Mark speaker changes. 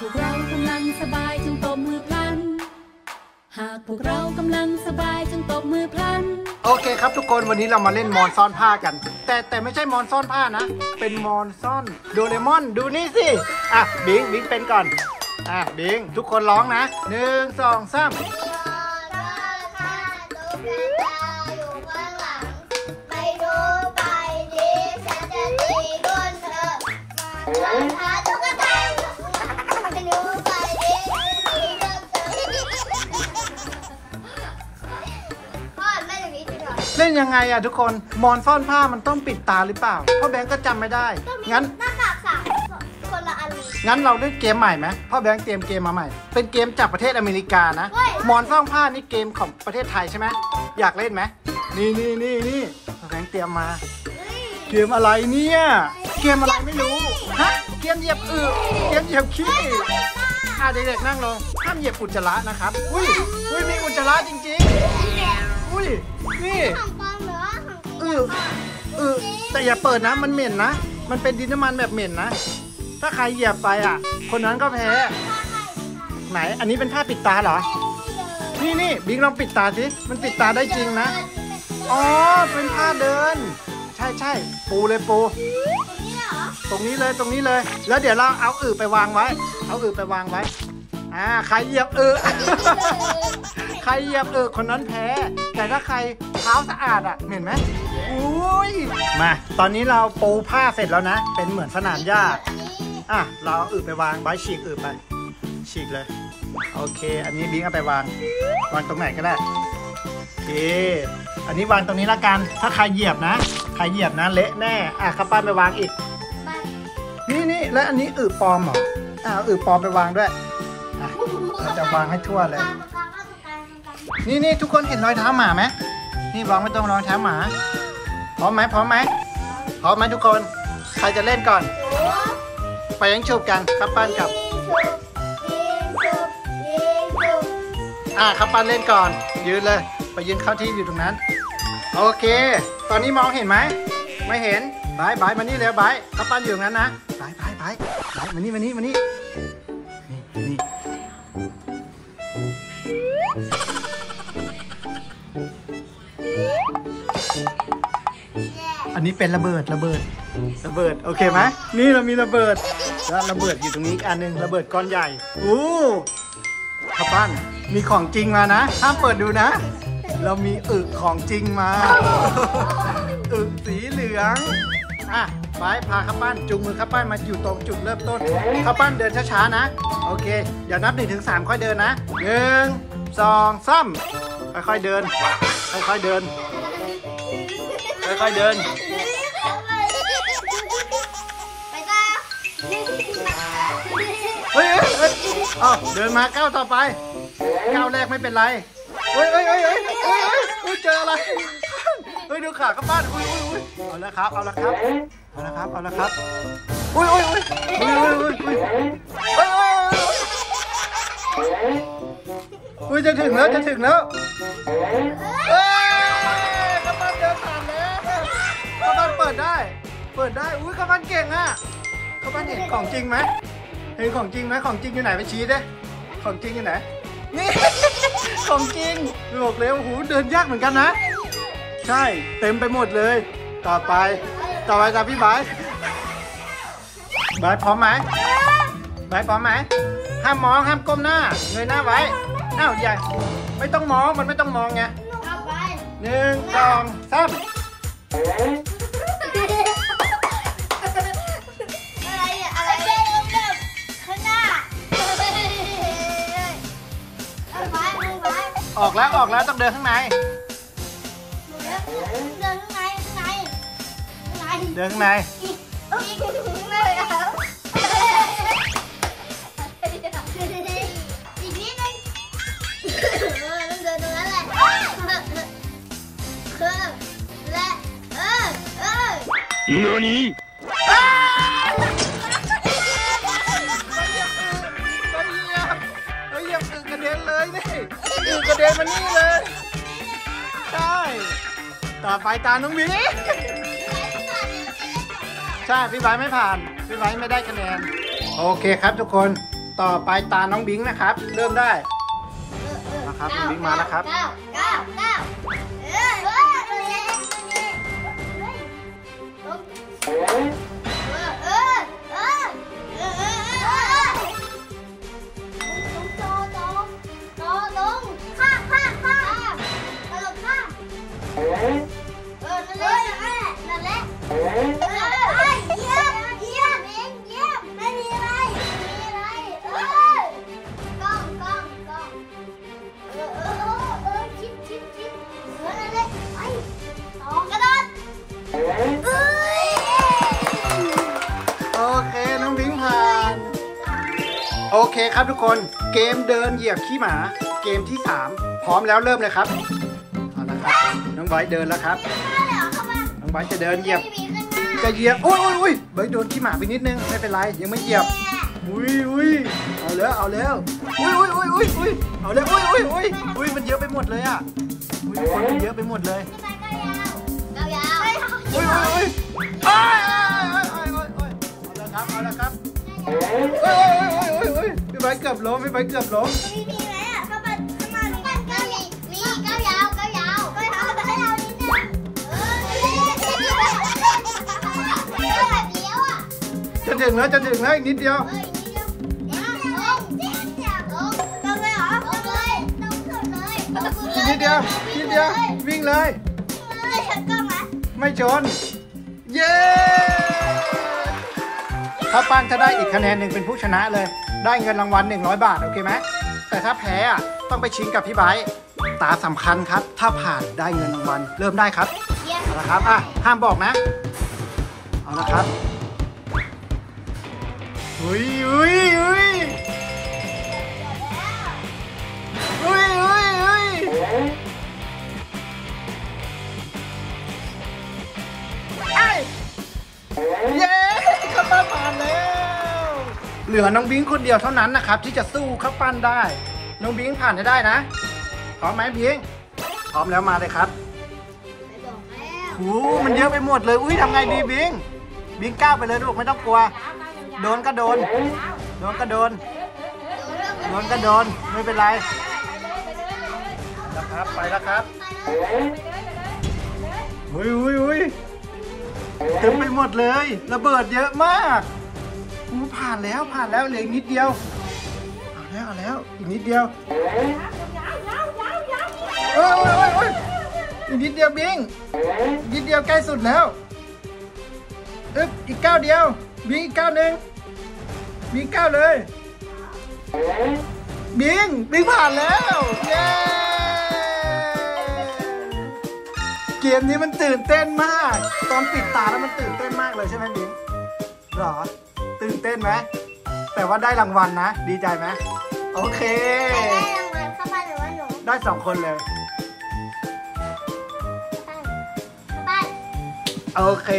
Speaker 1: พวกเรากำลังสบายจงตบมือพลัน หากพวกเรากำลังสบายจงตบมือพลัน
Speaker 2: โอเคครับทุกคนวันนี้เรามาเล่นมอนซ่อนผ้ากัน แต่แต่ไม่ใช่มอนซ่อนผ้านะ เป็นมอนซ่อนโดเรมอนดูนี่สิ อะ บิงบิงเป็นก่อน อะ บิง ทุกคนร้องนะหนึ่งสองสาม
Speaker 3: ไปดูไปดีฉันจะตีก้นเธอมาหาตุ๊กตา นยัง
Speaker 2: ไงอะทุกคนมอนซ่อนผ้ามันต้องปิดตาหรือเปล่าพ่อแบงค์ก็จำไม่ได้ งั้น
Speaker 3: หน้ากากสามคนละอันเลย
Speaker 2: งั้นเราเล่นเกมใหม่ไหมพ่อแบงค์เตรียมเกมมาใหม่ เป็นเกมจากประเทศอเมริกานะ
Speaker 3: เฮ้ย
Speaker 2: มอนซ่อนผ้านี่เกมของประเทศไทยใช่ไหมอยากเล่นไหมนี่นี่นี่นี่พ่อแบงค์เตรียมมา เกมอะไรเนี่ย เกมอะไรไม่รู้ฮะเกมเหยียบอึเกมเหยียบขี้อะเด็กๆนั่งลงห้ามเหยียบอุจจาระนะครับ อุ้ยอุ้ยมีอุจจาระจริงๆอุ้ยนี่
Speaker 3: องจริง
Speaker 2: อึอึแต่อย่าเปิดนะมันเหม็นนะ มันเป็นดินน้ำมันแบบเหม็นนะ ถ้าใครเหยียบไปอะ คนนั้นก็แพ้ ไหน อันนี้เป็นผ้าปิดตาเหรอ นี่นี่บิ๊กลองปิดตาสิ มันปิดตาได้จริงนะ อ๋อ เป็นผ้าเดิน ใช่ใช่ปูเลยปู ตรงนี้เลยตรงนี้เลย แล้วเดี๋ยวเราเอาอึไปวางไว้ เอาอึไปวางไว้ อ่า ใครเหยียบอึใครเหยียบอึคนนั้นแพ้ แต่ถ้าใคร ท้าสะอาดอะ เห็นไหมอุ้ยมา ตอนนี้เราปูผ้าเสร็จแล้วนะ เป็นเหมือนสนามหญ้า
Speaker 3: อันนี้
Speaker 2: อะ เราเอาอึไปวางไว้ฉีกอึไป ฉีกเลย โอเค อันนี้บิงเอาไปวาง วางตรงไหนก็ได้ โอเค อันนี้วางตรงนี้ละกัน ถ้าใครเหยียบนะ ใครเหยียบนะเละแน่ อะข้าวปั้นไปวางอีก
Speaker 3: มัน
Speaker 2: นี่นี่แล้วอันนี้อึปลอมเหรอ อ่าอึปลอมไปวางด้วย อะ เราจะวางให้ทั่วเลย
Speaker 3: ปากกาปากกาปากกา
Speaker 2: นี่นี่ทุกคนเห็นรอยเท้าหมาไหม นี่วางไม่ตรงรอยเท้าหมา พร้อมไหมพร้อมไหมพร้อมไหมทุกคน ใครจะเล่นก่อน เป่ายิ้งฉุบกันครับปั้นกับ
Speaker 3: ยิงฉุบยิงฉุบ
Speaker 2: อ่าครับปั้นเล่นก่อน ยืนเลย ไปยืนเข้าที่อยู่ตรงนั้น โอเค ตอนนี้มองเห็นไหม ไม่เห็นไบรท์ไบรท์มานี่เร็วไบรท์ครับปั้นอยู่ตรงนั้นนะไบรท์ไบรท์ไบรท์ไบรท์มานี่มานี่มานี่นี่นี่ อันนี้เป็นระเบิดระเบิดระเบิดโอเคไหมนี่เรามีระเบิดแล้วระเบิดอยู่ตรงนี้อีกอันหนึงระเบิดก้อนใหญ่อู้ข้าวปั้นมีของจริงมานะห้ามเปิดดูนะ เรามีอึของจริงมาอึสีเหลืองอะไปพาข้าวปั้นจูงมือข้าวปั้นมาอยู่ตรงจุดเริ่มต้นข้าวปั้นเดินช้าๆนะ โอเคเดี๋ยวนับหนึ่งถึงสามค่อยเดินนะหนึ่งสองสามค่อยๆเดิน ค่อยๆเดิน ค่อยๆเดิน
Speaker 3: ไปจ้า
Speaker 2: เฮ้ยเฮ้ยเฮ้ยอ้าวเดินมาก้าวต่อไป ก้าวแรกไม่เป็นไร เฮ้ยเฮ้ยเฮ้ยเฮ้ยเฮ้ยเฮ้ยเฮ้ยเจออะไร เฮ้ยดูขากับบ้านอุ้ยอุ้ยอุ้ยเอาละครับ เอาละครับ เอาละครับ เอาละครับ อุ้ยอุ้ยอุ้ยอุ้ยอุ้ยอุ้ยอุ้ยอุ้ยอุ้ยจะถึงแล้ว จะถึงแล้วเอ้ย ปั้นเปิดได้ เปิดได้ อุ้ยกระปั้นเก่งอะกระปั้นเห็นของจริงไหมเห็นของจริงไหมของจริงอยู่ไหนไปชี้ดิของจริงอยู่ไหน นี่ ของจริงบอกเลยโอ้โหเดินยากเหมือนกันนะ ใช่ เต็มไปหมดเลย ต่อไป ต่อไปตามพี่บายบายพร้อมไหมบายพร้อมไหมห้ามมองห้ามก้มหน้า เงยหน้าไว้อ้าวอย่าไม่ต้องมองมันไม่ต้องมองไง
Speaker 3: เอาไป
Speaker 2: หนึ่งสองสาม
Speaker 3: ออ
Speaker 2: กแล้วออกแล้วต้องเดินข้างใน
Speaker 3: เดินข้างในข้างในข้างใน
Speaker 2: เดินข้างใน
Speaker 3: อีกอีกข้างในเอาอีกนิดนึงเออต้องเดินตรงนั้นแหละคือและเออเออ
Speaker 4: 何
Speaker 2: อึกระเด็นมานี่เลย ใช่ ต่อไปตาน้องหมี ใช่ พี่ไบร์ทไม่ผ่าน พี่ไบร์ทไม่ได้คะแนน โอเคครับทุกคน ต่อไปตาน้องบิงนะครับ เริ่มได้นะครับบิ๊กมาแล้วครับ
Speaker 3: เก้าเก้าเก้าเออเออตัวนี้ตัวนี้เฮ้ยลงเออ เออนั่นแหละนั่นแหละเออเฮ้ยเยี่ยมเยี่ยมเองเยี่ยมไม่มีอะไรไม่มีอะไรเออกล้องกล้องกล้องเออเออเออชิดชิดชิดเออนั่นแหละไปต่อกระโดดเอ้ย
Speaker 2: โอเคน้องบิงผ่านโอเคครับทุกคนเกมเดินเหยียบขี้หมา เกมที่ 3 พร้อมแล้วเริ่มเลยครับเอาละครับ น้องไบร์ทเดินแล้วครับ
Speaker 3: มาเลยเหรอเข้ามา
Speaker 2: น้องไบร์ทจะเดินเหยียบ
Speaker 3: ไม่มีข้างหน้า
Speaker 2: จะเหยียบอุ้ยอุ้ยอุ้ยเบิร์ดโดนขี้หมาไปนิดนึง ไม่เป็นไร ยังไม่เหยียบ อุ้ยอุ้ยเอาแล้ว เอาแล้ว อุ้ยอุ้ยอุ้ยอุ้ยอุ้ยเอาแล้วอุ้ยอุ้ยอุ้ยอุ้ยมันเยอะไปหมดเลยอะ อุ้ยทุกคนมันเยอะไปหมดเลย
Speaker 3: ขึ้นไปก้าวยาวก้าวยาว
Speaker 2: อุ้ยอุ้ยอุ้ยอ้ายอ้ายอ้ายอ้ายอ้ายเอาละครับ เอาละครับอุ้ยอุ้ยอุ้ยอุ้ยพี่ไบร์ทเกือบล้มพี่ไบร์ทเกือบล้ม ถึงแล้วจะถึงแล้วอีกนิดเดียว
Speaker 3: เอ้ยนิดเดียวลงลงเลยเหรองเลยลงสุดเลยลงสุด
Speaker 2: อี
Speaker 3: เลย
Speaker 2: กนิดเดียว นิดเดียว วิ่งเลย ไม่ชน เย้ถ้าปั้นถ้าได้อีกคะแนนหนึ่งเป็นผู้ชนะเลย ได้เงินรางวัล 100 บาท โอเคไหม แต่ถ้าแพ้อะต้องไปชิงกับพี่ไบร์ตาสำคัญครับ ถ้าผ่านได้เงินรางวัล เริ่มได้ครับ เอาละครับ อะ ห้ามบอกนะ เอาละครับ อุ้ยอุ้ยอุ้ยอุ้ยอุ้ยอุ้ยไอ้เย้ข้าวปั้นผ่านแล้ว เหลือน้องบิงคนเดียวเท่านั้นนะครับ ที่จะสู้ข้าวปั้นได้ น้องบิงผ่านให้ได้นะ พร้อมไหมบิงพร้อมแล้วมาเลยครับ
Speaker 3: ไปบอกแล้ว
Speaker 2: โอ้โหมันเยอะไปหมดเลย อุ้ยทำไงดีบิง บิงก้าวไปเลยลูกไม่ต้องกลัว โดนก็โดน โดนก็โดน โดนก็โดน ไม่เป็นไรนะครับ ไปแล้วครับอุ้ยอุ้ยอุ้ยเต็มไปหมดเลย ระเบิดเยอะมากอู้ผ่านแล้วผ่านแล้วเหลืออีกนิดเดียวเอาแล้วเอาแล้ว อีกนิดเดียวเอ้ยเอ้ยเอ้ยเอ้ยอีกนิดเดียวบิงอีกนิดเดียวใกล้สุดแล้ว อึ๊บอีกก้าวเดียวบิงอีกก้าวหนึ่งบิงก้าวเลยบิงบิงผ่านแล้วเย้เกมนี้มันตื่นเต้นมาก ตอนปิดตาแล้วมันตื่นเต้นมากเลยใช่ไหมบิงหรอ ตื่นเต้นไหมแต่ว่าได้รางวัลนะ ดีใจไหมโอเค
Speaker 3: ได้รางวัลเข้าบ้านหรือว่าหนู
Speaker 2: ได้สองคนเลย
Speaker 3: เข้าบ้าน
Speaker 2: โอเค